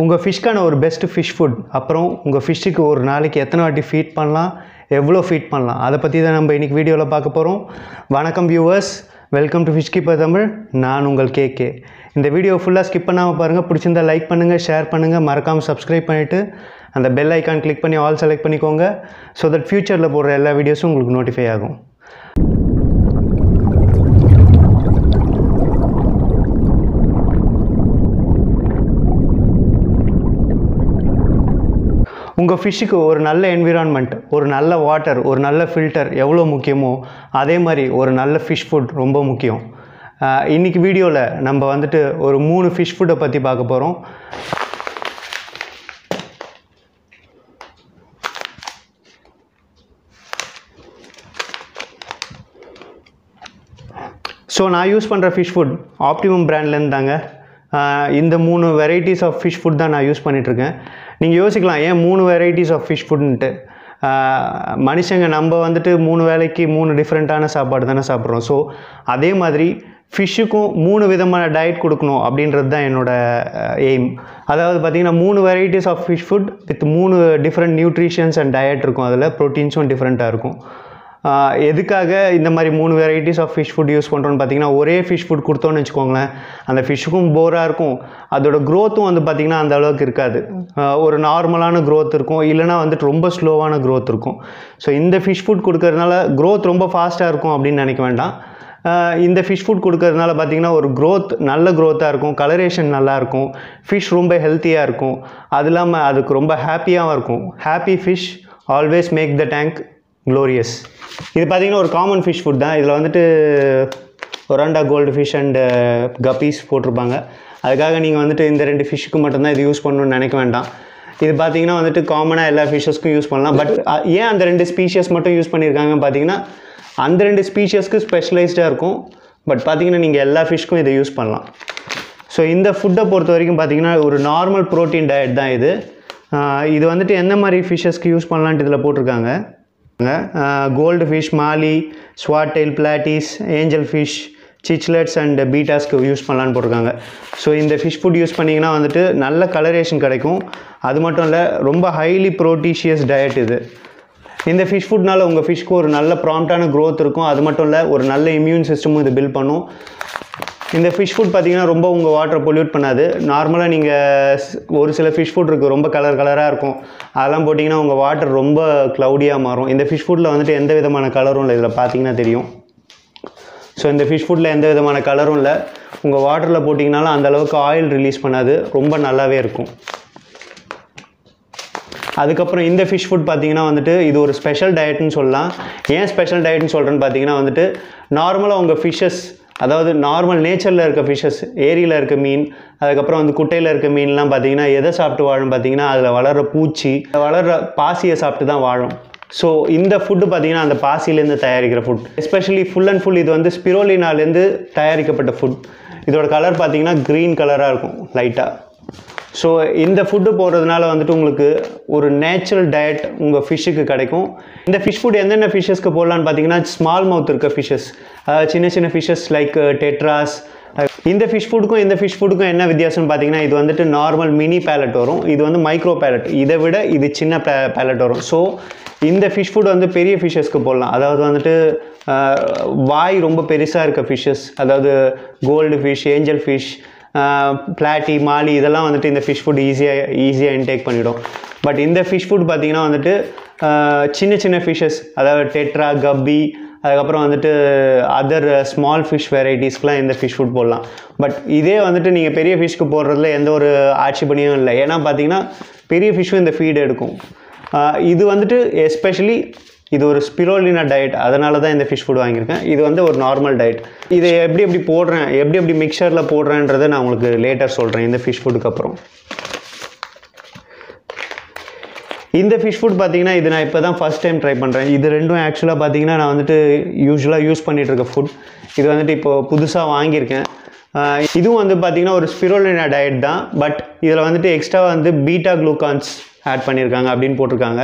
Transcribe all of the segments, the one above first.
உங்கள் ஃபிஷ்க்கான ஒரு best fish food அப்புறம் உங்கள் ஃபிஷ்ஷுக்கு ஒரு நாளைக்கு எத்தனை வாட்டி ஃபீட் பண்ணலாம் எவ்வளோ ஃபீட் பண்ணலாம் அதை பற்றி தான் நம்ம இன்றைக்கி வீடியோவில் பார்க்க போகிறோம் வணக்கம் viewers welcome to fish keeper Tamil நான் உங்கள் கேகே இந்த வீடியோ ஃபுல்லாக ஸ்கிப் பண்ணாமல் பாருங்கள் பிடிச்சிருந்தா லைக் பண்ணுங்கள் ஷேர் பண்ணுங்கள் மறக்காமல் சப்ஸ்கிரைப் பண்ணிவிட்டு அந்த பெல் ஐக்கான் கிளிக் பண்ணி ஆல் செலக்ட் பண்ணிக்கோங்க ஸோ தட் ஃப்யூச்சரில் போடுற எல்லா வீடியோஸும் உங்களுக்கு நோட்டிஃபை ஆகும். உங்கள் ஃபிஷ்ஷுக்கு ஒரு நல்ல என்விரான்மெண்ட் ஒரு நல்ல வாட்டர் ஒரு நல்ல ஃபில்டர் எவ்வளோ முக்கியமோ அதே மாதிரி ஒரு நல்ல ஃபிஷ் ஃபுட் ரொம்ப முக்கியம். இன்றைக்கி இன்னைக்கு வீடியோவில் நம்ம வந்துட்டு ஒரு மூணு ஃபிஷ் ஃபுட்டை பற்றி பார்க்க போகிறோம் ஸோ நான் யூஸ் பண்ணுற ஃபிஷ் ஃபுட் ஆப்டிமம் பிராண்ட்லேருந்து தாங்க. இந்த மூணு வெரைட்டிஸ் ஆஃப் ஃபிஷ் ஃபுட் தான் நான் யூஸ் பண்ணிகிட்ருக்கேன் நீங்கள் யோசிக்கலாம் ஏன் மூணு வெரைட்டிஸ் ஆஃப் ஃபிஷ் ஃபுட்ன்ட்டு மனுஷங்க நம்ம வந்துட்டு மூணு வேளைக்கு மூணு டிஃப்ரெண்ட்டான சாப்பாடு தானே சாப்பிட்றோம். ஸோ அதே மாதிரி ஃபிஷ்ஷுக்கும் மூணு விதமான டயட் கொடுக்கணும் அப்படின்றது தான் என்னோடய எய்ம் அதாவது பார்த்திங்கன்னா மூணு varieties of fish food with மூணு டிஃப்ரெண்ட் நியூட்ரிஷன்ஸ் அண்ட் டயட் இருக்கும். அதில் ப்ரோட்டீன்ஸும் டிஃப்ரெண்ட்டாக இருக்கும். எதுக்காக இந்த மாதிரி மூணு varieties of fish food use பண்ணுறோன்னு பார்த்தீங்கன்னா ஒரே ஃபிஷ் ஃபுட் கொடுத்தோன்னு வச்சுக்கோங்களேன் அந்த ஃபிஷ்ஷுக்கும் போராக இருக்கும். அதோட க்ரோத்தும் வந்து பார்த்திங்கன்னா அந்த அளவுக்கு இருக்காது. ஒரு நார்மலான க்ரோத் இருக்கும். இல்லைனா வந்துட்டு ரொம்ப ஸ்லோவான க்ரோத் இருக்கும். ஸோ இந்த ஃபிஷ் ஃபுட் கொடுக்கறதுனால க்ரோத் ரொம்ப ஃபாஸ்ட்டாக இருக்கும் அப்படின்னு நினைக்க வேண்டாம். இந்த ஃபிஷ் ஃபுட் கொடுக்கறதுனால பார்த்தீங்கன்னா ஒரு க்ரோத் நல்ல க்ரோத்தாக இருக்கும். கலரேஷன் நல்லாயிருக்கும் ஃபிஷ் ரொம்ப ஹெல்த்தியாக இருக்கும். அது இல்லாமல் அதுக்கு ரொம்ப ஹாப்பியாகவும் இருக்கும். Happy fish always make the tank glorious இது பார்த்தீங்கன்னா ஒரு காமன் ஃபிஷ் ஃபுட் தான். இதில் வந்துட்டு oranda gold fish and guppies போட்டிருப்பாங்க. அதுக்காக நீங்கள் வந்துட்டு இந்த ரெண்டு ஃபிஷ்ஷுக்கு மட்டும்தான் இது யூஸ் பண்ணணும்னு நினைக்க வேண்டாம். இது பார்த்தீங்கன்னா வந்துட்டு காமனாக எல்லா ஃபிஷஸ்க்கும் யூஸ் பண்ணலாம். பட் ஏன் அந்த ரெண்டு ஸ்பீஷியஸ் மட்டும் யூஸ் பண்ணியிருக்காங்கன்னு பார்த்தீங்கன்னா அந்த ரெண்டு ஸ்பீஷியஸ்க்கு ஸ்பெஷலைஸ்டாக இருக்கும். பட் பார்த்தீங்கன்னா நீங்கள் எல்லா ஃபிஷ்க்கும் இதை யூஸ் பண்ணலாம். ஸோ இந்த ஃபுட்டை பொறுத்த வரைக்கும் பார்த்தீங்கன்னா ஒரு நார்மல் ப்ரோட்டீன் டயட் தான் இது. இது வந்துட்டு எந்த மாதிரி ஃபிஷ்ஷஸ்க்கு யூஸ் பண்ணலான்ட்டு இதில் போட்டிருக்காங்க? Gold fish molly Swat platies angel fish cichlids and பீட்டாஸ்க்கு use பண்ணலான்னு போட்டிருக்காங்க. ஸோ இந்த ஃபிஷ் ஃபுட் யூஸ் பண்ணிங்கன்னா வந்துட்டு நல்ல கலரேஷன் கிடைக்கும். அது மட்டும் இல்லை ரொம்ப ஹைலி ப்ரோட்டீஷியஸ் டயட் இது. இந்த ஃபிஷ் ஃபுட்னால் உங்கள் ஃபிஷ்க்கு ஒரு நல்ல ப்ராம்ப்டான க்ரோத் இருக்கும். அது மட்டும் இல்லை ஒரு நல்ல இம்யூன் சிஸ்டமும் இது பில்ட் பண்ணும். இந்த ஃபிஷ் ஃபுட் பார்த்திங்கன்னா ரொம்ப உங்கள் வாட்டரை பொல்யூட் பண்ணாது. நார்மலாக நீங்கள் ஒரு சில ஃபிஷ் ஃபுட் இருக்குது ரொம்ப கலர் கலராக இருக்கும். அதெல்லாம் போட்டிங்கன்னா உங்கள் வாட்டர் ரொம்ப க்ளவுடியாக மாறும். இந்த ஃபிஷ் ஃபுட்டில் வந்துட்டு எந்த விதமான கலரும் இல்லை இதில் பார்த்தீங்கன்னா தெரியும். ஸோ இந்த ஃபிஷ் ஃபுட்டில் எந்த விதமான கலரும் இல்லை. உங்கள் வாட்டரில் போட்டிங்கனாலும் அந்த அளவுக்கு ஆயில் ரிலீஸ் பண்ணாது. ரொம்ப நல்லாவே இருக்கும். அதுக்கப்புறம் இந்த ஃபிஷ் ஃபுட் பார்த்தீங்கன்னா வந்துட்டு இது ஒரு ஸ்பெஷல் டயட்னு சொல்லலாம். ஏன் ஸ்பெஷல் டயட்னு சொல்கிறேன்னு பார்த்தீங்கன்னா வந்துட்டு நார்மலாக உங்கள் ஃபிஷ்ஷஸ் அதாவது நார்மல் நேச்சரில் இருக்க ஃபிஷ்ஷஸ் ஏரியில் இருக்க மீன் அதுக்கப்புறம் வந்து குட்டையில் இருக்க மீன்லாம் பார்த்தீங்கன்னா எதை சாப்பிட்டு வாழும் பார்த்தீங்கன்னா அதில் வளர்கிற பூச்சி வளர்கிற பாசியை சாப்பிட்டு தான் வாழும். ஸோ இந்த ஃபுட்டு பார்த்தீங்கன்னா அந்த பாசிலேருந்து தயாரிக்கிற food especially full and full இது வந்து ஸ்பிரோலினாலேருந்து தயாரிக்கப்பட்ட ஃபுட் இதோட கலர் பார்த்தீங்கன்னா க்ரீன் கலராக இருக்கும் லைட்டாக ஸோ இந்த ஃபுட்டு போடுறதுனால வந்துட்டு உங்களுக்கு ஒரு நேச்சுரல் டயட் உங்கள் ஃபிஷ்ஷுக்கு கிடைக்கும். இந்த ஃபிஷ் ஃபுட் எந்தெந்த ஃபிஷ்ஷஸ்க்கு போடலான்னு பார்த்தீங்கன்னா ஸ்மால் மவுத் இருக்க ஃபிஷ்ஷஸ் சின்ன சின்ன ஃபிஷ்ஷஸ் லைக் டெட்ராஸ் இந்த ஃபிஷ் ஃபுட்டுக்கும் இந்த ஃபிஷ் ஃபுட்டுக்கும் என்ன வித்தியாசம்னு பார்த்தீங்கன்னா இது வந்துட்டு நார்மல் மினி பேலட் வரும். இது வந்து மைக்ரோ பேலட் இதை விட இது சின்ன பே பேலட் வரும். ஸோ இந்த ஃபிஷ் ஃபுட் வந்து பெரிய ஃபிஷ்ஷஸ்க்கு போடலாம். அதாவது வந்துட்டு வாய் ரொம்ப பெருசாக இருக்க ஃபிஷ்ஷஸ் அதாவது gold fish angel fish platy molly இதெல்லாம் வந்துட்டு இந்த ஃபிஷ் ஃபுட் ஈஸியாக ஈஸியாக இன்டேக் பண்ணிவிடும் பட் இந்த ஃபிஷ் ஃபுட் பார்த்தீங்கன்னா வந்துட்டு சின்ன சின்ன ஃபிஷ்ஷஸ் அதாவது டெட்ரா கப்பி அதுக்கப்புறம் வந்துட்டு அதர் ஸ்மால் ஃபிஷ் வெரைட்டிஸ்க்குலாம் இந்த ஃபிஷ் ஃபுட் போடலாம். பட் இதே வந்துட்டு நீங்கள் பெரிய ஃபிஷ்க்கு போடுறதுல எந்த ஒரு ஆட்சேபனையும் இல்லை. ஏன்னா பார்த்தீங்கன்னா பெரிய ஃபிஷ்ஷும் இந்த ஃபீடு எடுக்கும். இது வந்துட்டு எஸ்பெஷலி இது ஒரு ஸ்பிரோலினா டயட் அதனால தான் இந்த ஃபிஷ் ஃபுட் வாங்கியிருக்கேன். இது வந்து ஒரு நார்மல் டயட் இதை எப்படி எப்படி போடுறேன் எப்படி எப்படி மிக்சரில் போடுறேன்றதை நான் உங்களுக்கு லேட்டர் சொல்கிறேன் இந்த ஃபிஷ் ஃபுட்டுக்கு அப்புறம். இந்த ஃபிஷ் ஃபுட் பார்த்தீங்கன்னா இது நான் இப்போ தான் ஃபஸ்ட் டைம் ட்ரை பண்ணுறேன் இது ரெண்டும் ஆக்சுவலாக பார்த்தீங்கன்னா நான் வந்துட்டு யூஸ்வலாக யூஸ் பண்ணிகிட்ருக்க ஃபுட் இது வந்துட்டு இப்போது புதுசாக வாங்கியிருக்கேன். இதுவும் வந்து பார்த்தீங்கன்னா ஒரு ஸ்பிரோலினா டயட் தான். பட் இதில் வந்துட்டு எக்ஸ்ட்ரா வந்து பீட்டா குளுக்கான்ஸ் ஆட் பண்ணியிருக்காங்க அப்படின்னு போட்டிருக்காங்க.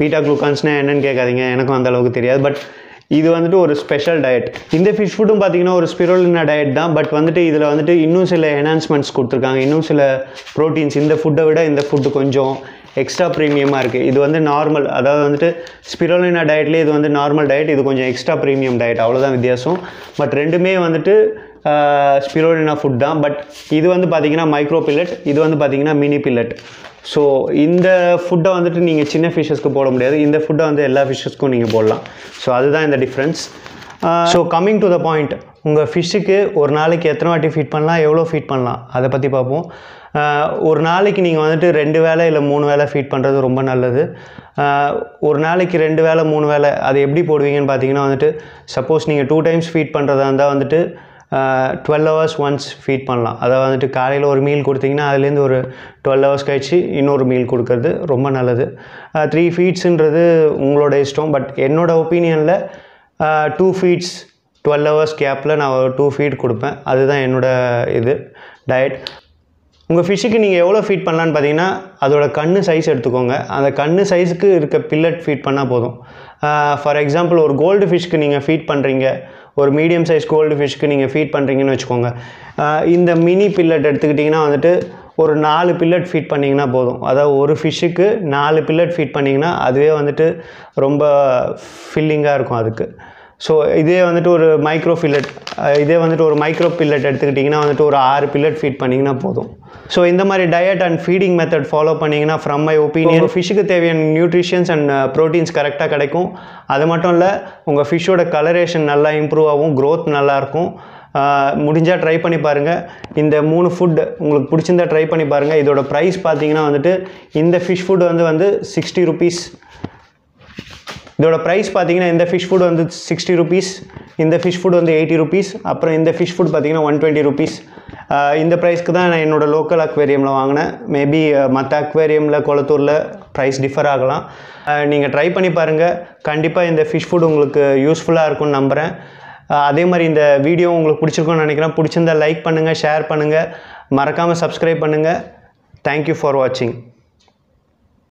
பீட்டா குளுக்கான்ஸ்னால் என்னென்னு கேட்காதீங்க எனக்கும் அந்த அளவுக்கு தெரியாது. பட் இது வந்துட்டு ஒரு ஸ்பெஷல் டயட் இந்த ஃபிஷ் ஃபுட்டும் பார்த்தீங்கன்னா ஒரு ஸ்பிரோலினா டயட் தான். பட் வந்துட்டு இதில் வந்துட்டு இன்னும் சில என்ஹான்ஸ்மெண்ட்ஸ் கொடுத்துருக்காங்க. இன்னும் சில ப்ரோட்டீன்ஸ் இந்த ஃபுட்டை விட இந்த ஃபுட்டு கொஞ்சம் எக்ஸ்ட்ரா ப்ரீமியமாக இருக்குது இது வந்து நார்மல் அதாவது வந்துட்டு ஸ்பிரோலினா டயட்லேயே இது வந்து நார்மல் டயட் இது கொஞ்சம் எக்ஸ்ட்ரா ப்ரீமியம் டயட் அவ்வளோதான் வித்தியாசம். பட் ரெண்டுமே வந்துட்டு ஸ்பிரோலினா ஃபுட் தான். பட் இது வந்து பார்த்திங்கன்னா மைக்ரோ பில்லட் இது வந்து பார்த்திங்கன்னா மினி பில்லட் ஸோ இந்த ஃபுட்டை வந்துட்டு நீங்கள் சின்ன ஃபிஷ்ஷஸ்க்கு போட முடியாது. இந்த ஃபுட்டை வந்து எல்லா ஃபிஷ்ஷஸ்க்கும் நீங்கள் போடலாம். ஸோ அதுதான் இந்த difference so coming to the point உங்கள் ஃபிஷ்ஷுக்கு ஒரு நாளைக்கு எத்தனை வாட்டி ஃபீட் பண்ணலாம்? எவ்வளோ ஃபீட் பண்ணலாம்? அதை பற்றி பார்ப்போம். ஒரு நாளைக்கு நீங்கள் வந்துட்டு ரெண்டு வேளை இல்லை மூணு வேளை ஃபீட் பண்ணுறது ரொம்ப நல்லது. ஒரு நாளைக்கு ரெண்டு வேளை மூணு வேளை அது எப்படி போடுவீங்கன்னு பார்த்தீங்கன்னா வந்துட்டு சப்போஸ் நீங்கள் டூ டைம்ஸ் ஃபீட் பண்ணுறதா இருந்தால் வந்துட்டு டுவெல் ஹவர்ஸ் ஒன்ஸ் ஃபீட் பண்ணலாம். அதாவது வந்துட்டு காலையில் ஒரு மீல் கொடுத்தீங்கன்னா அதுலேருந்து ஒரு டுவெல் ஹவர்ஸ் கழிச்சு இன்னொரு மீல் கொடுக்கறது ரொம்ப நல்லது. த்ரீ ஃபீட்ஸுன்றது உங்களோட இஷ்டம். பட் என்னோட ஒப்பீனியனில் டூ ஃபீட்ஸ் டுவெல் ஹவர்ஸ் கேப்பில் நான் ஒரு டூ ஃபீட் கொடுப்பேன். அதுதான் என்னோடய இது டயட் உங்கள் ஃபிஷ்ஷுக்கு நீங்கள் எவ்வளோ ஃபீட் பண்ணலான்னு பார்த்தீங்கன்னா அதோட கண்ணு சைஸ் எடுத்துக்கோங்க. அந்த கண்ணு சைஸுக்கு இருக்க பில்லட் ஃபீட் பண்ணால் போதும். ஃபார் எக்ஸாம்பிள் ஒரு கோல்டு ஃபிஷ்க்கு நீங்கள் ஃபீட் பண்ணுறீங்க ஒரு மீடியம் சைஸ் கோல்டு ஃபிஷ்க்கு நீங்கள் ஃபீட் பண்ணுறீங்கன்னு வச்சுக்கோங்க. இந்த மினி பில்லட் எடுத்துக்கிட்டிங்கன்னா வந்துட்டு ஒரு நாலு பில்லட் ஃபீட் பண்ணிங்கன்னா போதும். அதாவது ஒரு ஃபிஷ்ஷுக்கு நாலு பில்லட் ஃபீட் பண்ணிங்கன்னா அதுவே வந்துட்டு ரொம்ப ஃபில்லிங்காக இருக்கும் அதுக்கு. ஸோ இதே வந்துட்டு ஒரு மைக்ரோ பில்லட் இதே வந்துட்டு ஒரு மைக்ரோ பில்லட் எடுத்துக்கிட்டிங்கன்னா வந்துட்டு ஒரு ஆறு பில்லட் ஃபீட் பண்ணிங்கன்னா போதும். ஸோ இந்த மாதிரி diet and feeding method follow பண்ணிங்கன்னா ஃப்ரம் மை ஒப்பீனியன் ஃபிஷ்ஷுக்கு தேவையான நியூட்ரிஷன்ஸ் அண்ட் ப்ரோட்டீன்ஸ் கரெக்டாக கிடைக்கும். அது மட்டும் இல்லை உங்கள் ஃபிஷ்ஷோட கலரேஷன் நல்லா இம்ப்ரூவ் ஆகும் க்ரோத் நல்லாயிருக்கும் முடிஞ்சால் ட்ரை பண்ணி பாருங்கள் இந்த மூணு ஃபுட் உங்களுக்கு பிடிச்சிருந்தா ட்ரை பண்ணி பாருங்கள் இதோட ப்ரைஸ் பார்த்தீங்கன்னா வந்துட்டு இந்த ஃபிஷ் ஃபுட் வந்து வந்து சிக்ஸ்டி ருபீஸ் இதோட ப்ரைஸ் பார்த்தீங்கன்னா இந்த ஃபிஷ் ஃபுட் வந்து சிக்ஸ்டி ருபீஸ் இந்த ஃபிஷ் ஃபுட் வந்து எயிட்டி ருபீஸ் அப்புறம் இந்த ஃபிஷ் ஃபுட் பார்த்தீங்கன்னா ஒன் டுவெண்ட்டி ருபீஸ் இந்த ப்ரைஸ்க்கு தான் நான் என்னோடய லோக்கல் அக்வேரியமில் வாங்கினேன். மேபி மற்ற அக்வேரியமில் குளத்தூரில் ப்ரைஸ் டிஃபர் ஆகலாம். நீங்கள் ட்ரை பண்ணி பாருங்கள் கண்டிப்பாக இந்த ஃபிஷ் ஃபுட் உங்களுக்கு யூஸ்ஃபுல்லாக இருக்கும்னு நம்புகிறேன் அதே மாதிரி இந்த வீடியோ உங்களுக்கு பிடிச்சிருக்கும்னு நினைக்கிறேன். பிடிச்சிருந்தா லைக் பண்ணுங்கள் ஷேர் பண்ணுங்கள் மறக்காமல் சப்ஸ்கிரைப் பண்ணுங்கள் தேங்க்யூ ஃபார் வாட்சிங்